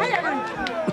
Hey, everybody.